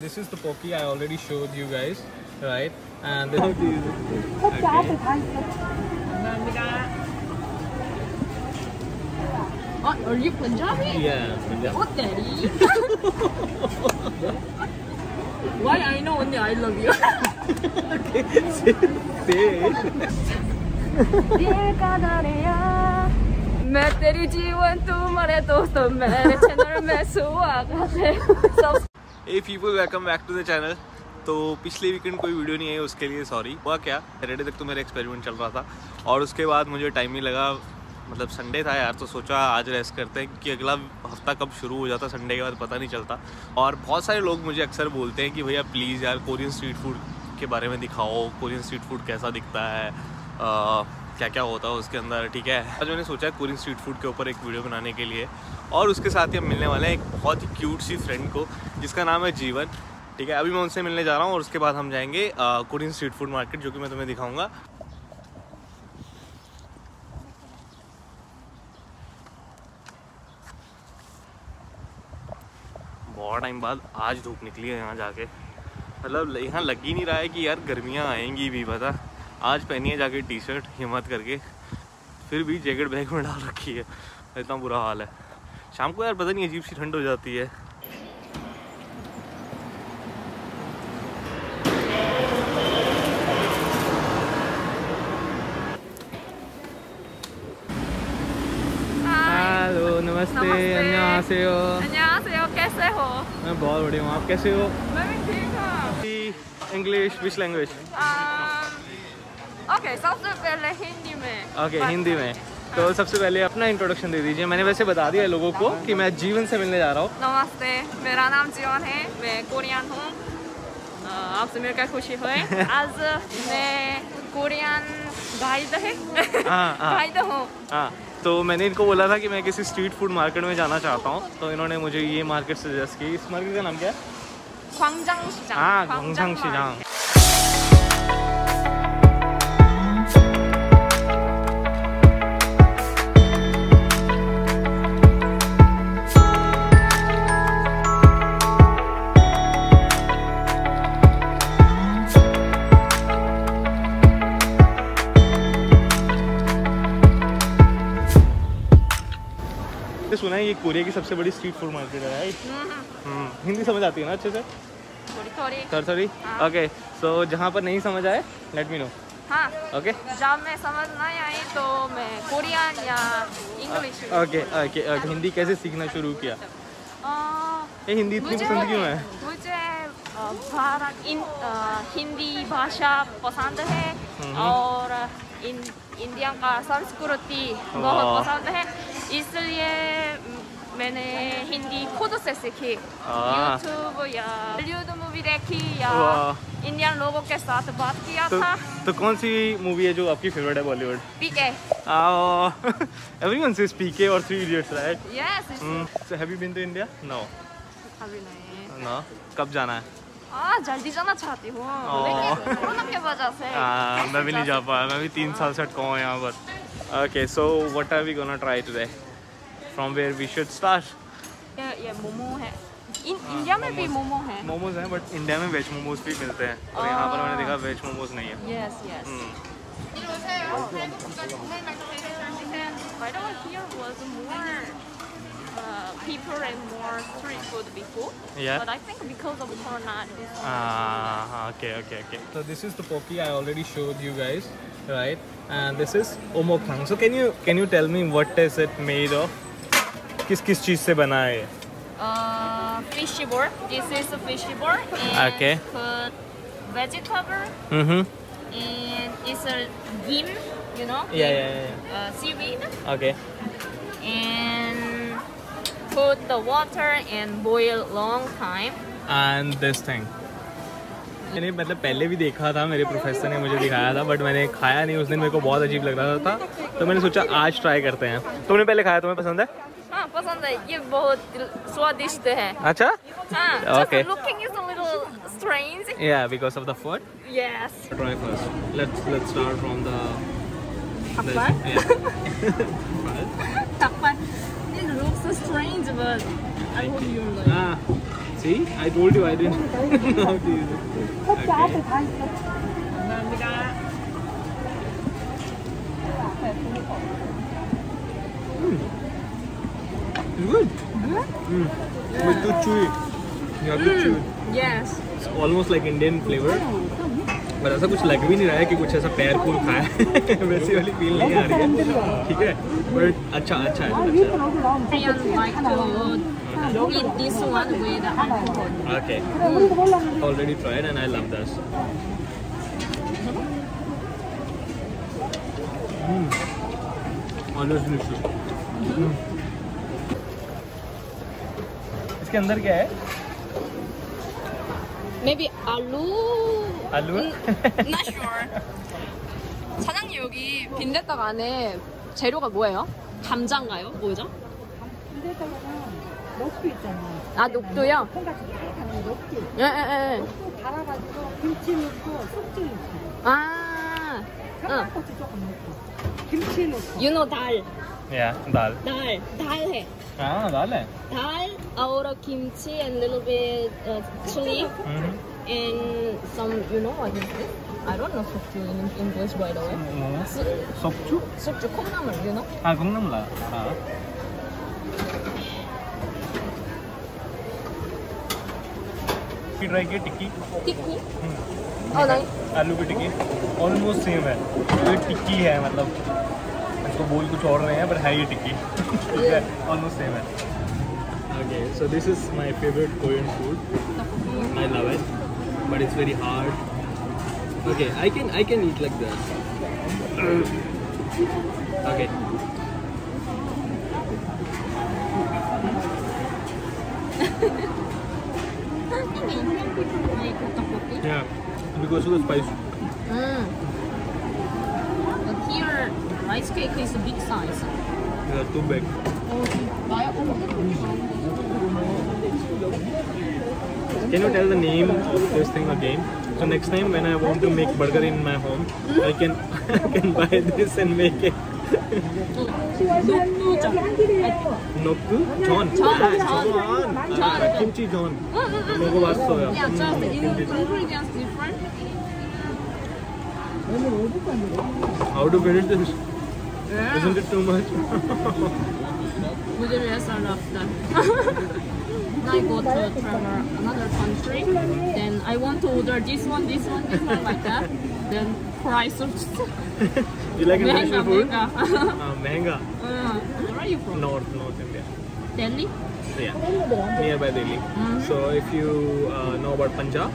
This is the Pocky I already showed you guys, right? And this Oh, are you Punjabi? yeah, Punjab. Oh, daddy. Why I know only I love you. मैं तेरी जीवन तुम्हारे दोस्तों मेरे channel में स्वागत है Hey people, welcome back to the channel. तो पिछले वीकेंड कोई वीडियो नहीं आई उसके लिए सॉरी हुआ क्या? सैटरडे तक तो मेरा एक्सपेरिमेंट चल रहा था। और उसके बाद मुझे टाइम ही लगा। मतलब संडे था यार तो सोचा आज रेस्ट करते हैं कि अगला हफ़्ता कब शुरू हो जाता संडे के बाद पता नहीं चलता। और बहुत सारे लोग मुझे अक्सर बोलते हैं कि भैया प्लीज़ यार कोरियन स्ट्रीट फ़ूड के बारे में दिखाओ। कोरियन स्ट्रीट फ़ूड कैसा दिखता है? आ, क्या क्या होता है उसके अंदर ठीक है? आज मैंने सोचा कोरियन स्ट्रीट फ़ूड के ऊपर एक वीडियो बनाने के लिए। और उसके साथ ही हम मिलने वाले हैं एक बहुत ही क्यूट सी फ्रेंड को, जिसका नाम है जीवन। ठीक है, अभी मैं उनसे मिलने जा रहा हूँ और उसके बाद हम जाएँगे कोरियन स्ट्रीट फ़ूड मार्केट जो कि मैं तुम्हें दिखाऊँगा। बहुत टाइम बाद आज धूप निकली है यहाँ जाके। मतलब यहाँ लग ही नहीं रहा है कि यार गर्मियाँ आएँगी भी, पता। आज पहनी है जाके टी शर्ट हिम्मत करके। फिर भी जैकेट बैग में डाल रखी है। इतना बुरा हाल है। शाम को यार पता नहीं अजीब सी ठंड हो जाती है। नमस्ते कैसे हो? मैं बहुत बढ़िया हूँ आप कैसे हो? मैं भी ठीक हूँ। इंग्लिश विच लैंग्वेज ओके सबसे पहले हिंदी में ओके okay, हिंदी में। तो सबसे पहले अपना इंट्रोडक्शन दे दीजिए। मैंने वैसे बता दिया लोगों को कि मैं जीवन से मिलने जा रहा हूँ। नमस्ते मेरा नाम जीवन है मैं कोरियन हूँ। आपसे मेरे क्या खुशी हुए आज मैं कोरियन भाई तो है तो हूँ। हाँ, तो मैंने इनको बोला था कि मैं किसी स्ट्रीट फ़ूड मार्केट में जाना चाहता हूँ। तो इन्होंने मुझे ये मार्केट सजेस्ट की। इस मार्केट का नाम क्या है? हाँ ये है कोरिया की सबसे बड़ी स्ट्रीट फ़ूड मार्केट है राइट हम्म, हिंदी समझ आती है ना अच्छे से? थोड़ी थोड़ी। हाँ। ओके सो जहाँ पर नहीं समझ आए लेट मी नो हाँ। ओके जब मैं समझ नहीं आई तो मैं कोरियन या इंग्लिश ओके ओके हिंदी कैसे सीखना शुरू किया? ये हिंदी इतनी पसंद क्यों है? मुझे भारत इन हिंदी भाषा पसंद है हम्म। और इन इंडिया का संस्कृति बहुत पसंद है। इसलिए मैंने हिंदी खुद से सीखी। यूट्यूब या बॉलीवुड मूवी देखी या इंडियन लोगों के साथ बात किया तो था तो कौन सी मूवी है जो आपकी फेवरेट है Bollywood PK everyone says PK और three idiots right yes so have you been to India no अभी नहीं नो कब जाना है हाँ जल्दी जाना चाहती हूँ कोरोना के वजह से आ, मैं भी नहीं जा पाया मैं भी तीन साल से अटका हूँ यहाँ पर okay so what are we gonna try today From where we should start ये ये मोमो है इन इंडिया में भी मोमो है मोमोज हैं बट इंडिया में वेज मोमोज भी मिलते हैं और यहाँ पर मैंने देखा वेज मोमोज नहीं है yes yes hmm, By the way, here was more uh, people and more street food before. Yeah. But I think because of Corona, this Ah, okay, okay, okay. So this is the poki I already showed you guys, right? And this is omokang. So can you can you tell me what is it made of? किस किस चीज़ से बना है मैंने मतलब पहले भी देखा था मेरे प्रोफेसर ने मुझे दिखाया था बट मैंने खाया नहीं उस दिन मेरे को बहुत अजीब लग रहा था तो मैंने सोचा आज ट्राई करते हैं। तुमने पहले खाया तुम्हें पसंद है? पसंद है ये बहुत स्वादिष्ट है अच्छा हाँ, okay. looking is a little strange. Yeah, because of the food. Yes. Try first. Let let's start from the. Takpan. Yeah. Takpan. It looks so strange, but I hope you. Ah, see, I told you I didn't It's good. Mm. It's too chewy. You have to chew it. Yes. It's almost like Indian flavor. पर ऐसा कुछ लग भी नहीं रहा है कि कुछ ऐसा पैर फूल खाया है वैसी वाली फील नहीं आ रही है ठीक है बट अच्छा अच्छा है अच्छा eat this one with alcohol. Okay already tried and I love this. Always delicious. Mm. इसके अंदर क्या है Maybe 알루. आलू है? 음, Not sure. 사장님 여기 빈대떡 안에 재료가 뭐예요? 감자인가요? 뭐죠? 근데다가는 녹두 있잖아. 아 녹두요? 콩같이 탁하는 녹두. 예예예. 녹두 갈아가지고 김치 넣고 숙주 넣고 아. 응. 청양고추 조금 넣고 김치 넣고 You know dal. Yeah, dal. Dal. Dal है. हाँ दाल है. Dal और kimchi and little bit uh, chili hmm. and some you know what is this? I don't know 숙주 in English by the way. Su- 속주? 숙주 콩나물 you know? हाँ 콩나물라. हाँ. Try की टिक्की टिक्की? Oh नहीं. आलू की टिक्की ऑलमोस्ट सेम है ये टिक्की है मतलब इसको बोल कुछ और रहे हैं पर है ये टिक्की। ठीक है ऑलमोस्ट सेम है। Okay so this is my favourite Korean food I love it but it's very hard okay I can I can eat like this okay Yeah, because of the spice. Mm. But here. rice cake is a big size. Yeah, too big. Can you tell the name of this thing again? So next time when I want to make burger in my home, I can I can buy this and make it. 녹두전. Nokku? John. John, Ah, John. John. John. Ah, Kimchi John. 먹어봤어요. Yeah, just in Kimchi. ingredients different. How to finish this? Yeah. Isn't it too much? With the rest, I love that. when I go to travel another country, then I want to order this one, this one, this one like that. Then price of You like international food? Manga. uh, manga. Uh, where are you from? North, North India. Delhi? Yeah, nearby Delhi. Mm -hmm. So if you uh, know about Punjab,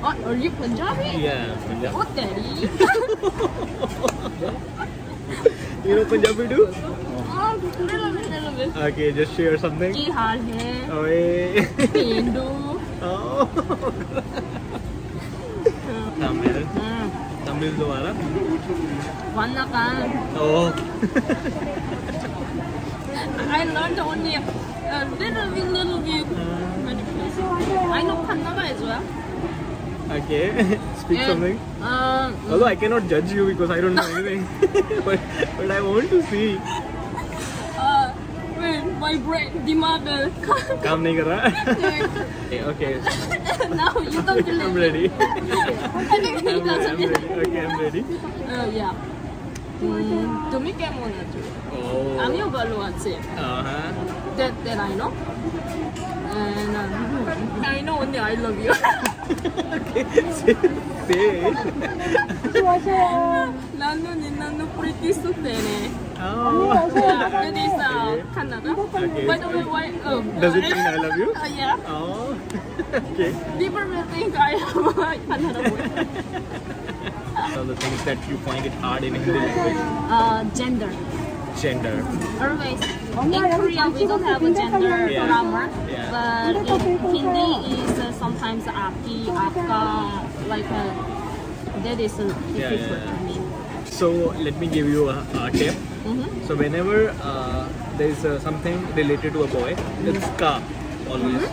Oh, are you Punjabi? Yeah, Punjabi. Oh, Delhi. You know Punjabi too? oh. Okay, just share something. की हाल है Oye. पेंडू oh. Tamil. Tamil दोबारा. वनकान Oh. I learned only a little bit, little bit. I know kannada as well. Okay. Speak And, something. Um, Although I cannot judge you because I don't know anything, but but I want to see. uh, wait, my brain, दिमाग काम नहीं कर रहा. okay. okay. now you don't believe I'm me. ready. I think he I'm ready. doesn't I'm ready. Okay, I'm ready. Uh, yeah. 음, তুমি কেমন আছো Oh. আমিও ভালো আছি Uh-huh. that that I know and uh, I know only I love you. okay, Oh. Okay. Oh, does it mean I love you? Uh, yeah. Oh. okay. People will think I boy. so the things that you find it hard in English. Uh, gender. Gender. Always. In Korea, we don't have a gender Yeah. grammar. Yeah. But in Hindi is uh, sometimes aki, akka, like uh, that is uh, Yeah, different yeah. to me. So let me give you a, a tip. Mm-hmm. So whenever uh, there is uh, something related to a boy, it's ka. Always.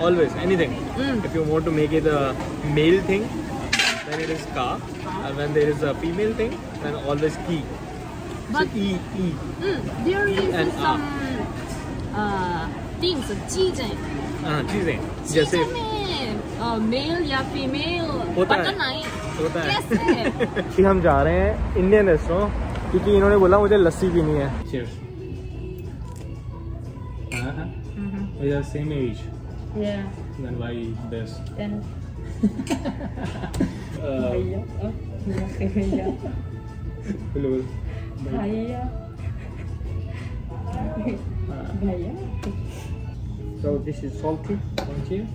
Always. Anything. Mm. If you want to make it a male thing, then it is ka. And when there is a female thing, then always ki. So But- e e. Mm, there is and some uh, things, 激进. हाँ, चीज़ें जैसे चीज़ों में mail या female होता है। पता नहीं होता है कैसे कि हम जा रहे हैं इंडियन रेस्टोरेंट क्योंकि इन्होंने बोला मुझे लस्सी पीनी है Cheers. हाँ, We are same age. yeah Then why this? then Uh, hello. Gaya. Gaya. So this is salty, thank you.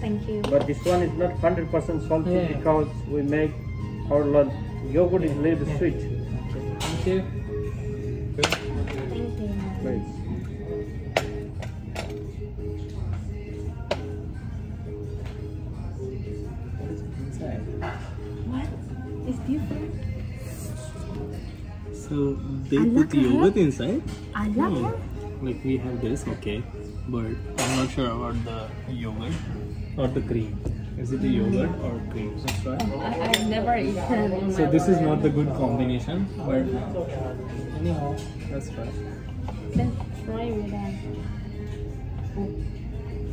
Thank you. But this one is not 100% salty yeah. because we make our lunch. Yogurt is a little yeah. sweet. Thank you. They put yogurt inside. I love Hmm. Like we have this, okay, but I'm not sure about the yogurt or the cream. Is it the yogurt or cream? Let's try. I, I've never eaten So this is not the good combination, but anyhow, let's try. Then try with that.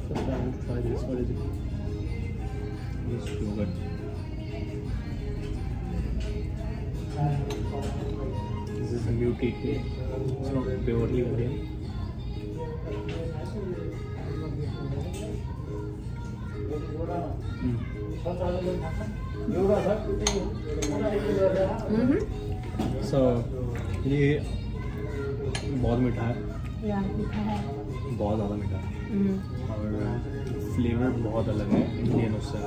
First I will try this. What is it? This yogurt. Beauty के purely हो। रही हम्म। सो ये बहुत मीठा है। बहुत ज़्यादा मीठा है। और फ्लेवर बहुत अलग है इंडियन उससे।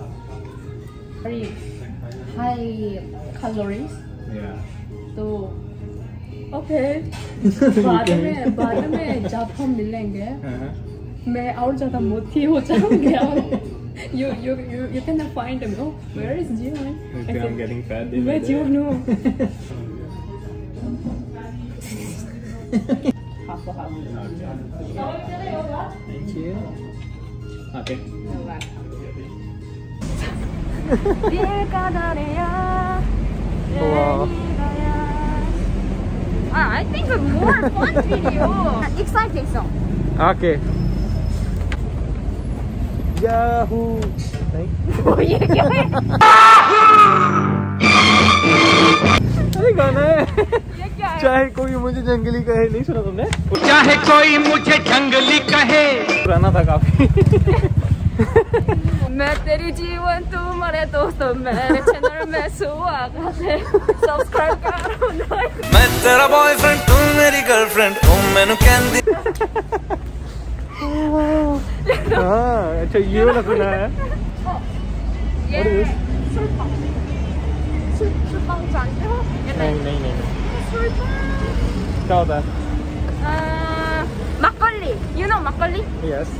हाई कैलोरीज़ तो ओके बाद में बाद में जब हम मिलेंगे मैं और ज़्यादा मोती हो जाऊँगी और Ah, I think a more fun video. Exciting song. Okay. Yahoo! ये क्या? अरे गाना है ये क्या है? चाहे कोई मुझे जंगली कहे नहीं सुना तुमने चाहे कोई मुझे जंगली कहे पुराना था काफ़ी मैं तेरी जीवन तू मेरे दोस्तों मेरे चैनल में स्वागत है सब्सक्राइब करो मैं तेरा बॉयफ्रेंड तू मेरी गर्लफ्रेंड तू मेनू कैंडी हां अच्छा ये वाला सुना है ये सुल्पान जानते हो नहीं नहीं नहीं सुल्पान क्या होता है मक्कली यू नो मक्कली यस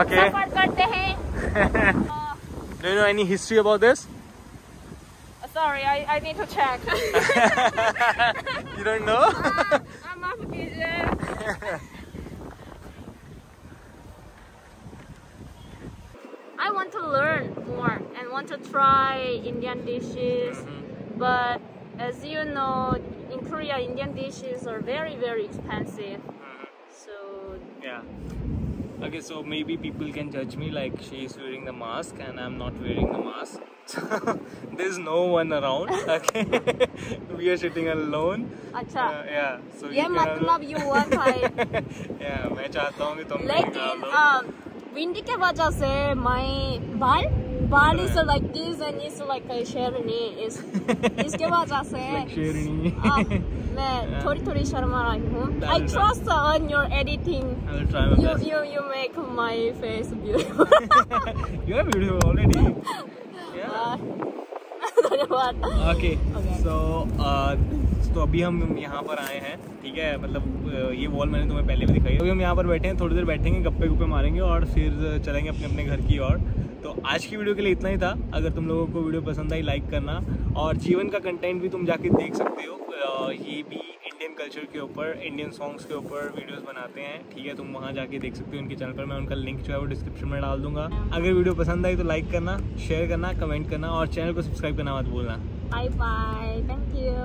Okay. सफर करते हैं do know any history about this sorry I, I need to check you don't know I'm not busy I want to learn more and want to try Indian dishes but as you know in Korea Indian dishes are very very expensive so Yeah. Okay, so maybe people can judge me like she is wearing the mask and I'm not wearing the mask. There's no one around. Okay, we are sitting alone. अच्छा Uh, yeah. So ये मतलब you want like yeah, मैं चाहता हूँ कि तुम लेकिन um, windy के वजह से my बाल बाल is like this and is like a शेरनी is इसके वजह से Like शेरनी. मैं थोड़ी थोड़ी शर्मा I trust on your editing I will try my you best. you you make my face beautiful you are beautiful already. Yeah. 아, what? Okay. So तो अभी हम यहाँ पर आए हैं ठीक है मतलब uh, ये वॉल मैंने तुम्हें पहले भी दिखाई अभी हम यहाँ पर बैठे हैं थोड़ी देर बैठेंगे गप्पे गुप्पे मारेंगे और फिर चलेंगे अपने अपने घर की ओर तो आज की वीडियो के लिए इतना ही था। अगर तुम लोगों को वीडियो पसंद आई लाइक करना। और जीवन का कंटेंट भी तुम जाके देख सकते हो। ये भी इंडियन कल्चर के ऊपर इंडियन सॉन्ग्स के ऊपर वीडियोस बनाते हैं। ठीक है, तुम वहाँ जाके देख सकते हो उनके चैनल पर। मैं उनका लिंक जो है वो डिस्क्रिप्शन में डाल दूँगा। अगर वीडियो पसंद आई तो लाइक करना शेयर करना कमेंट करना और चैनल को सब्सक्राइब करना मत भूलना। Bye bye. Thank you.